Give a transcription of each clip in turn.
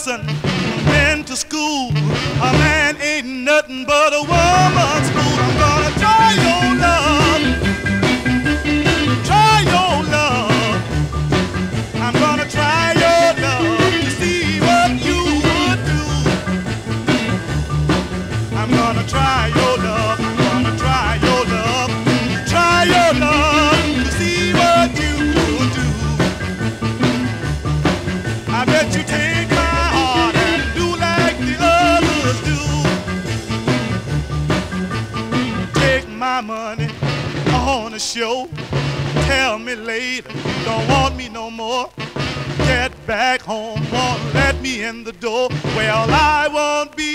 person been to school. A man ain't nothing but a woman's fool. I'm gonna try your love. Try your love. I'm gonna try your love to see what you would do. I'm gonna try money on a show. Tell me later don't want me no more. Get back home, won't let me in the door. Well, I won't be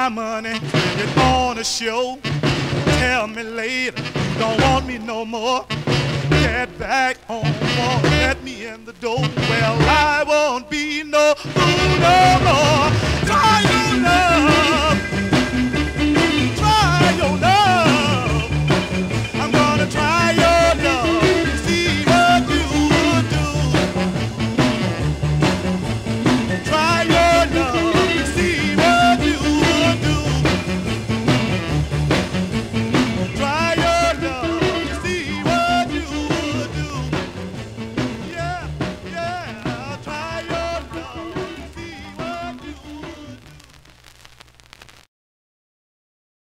my money, get on a show. Tell me later, you don't want me no more. Get back home, won't let me in the door. Well, I won't be no fool no more.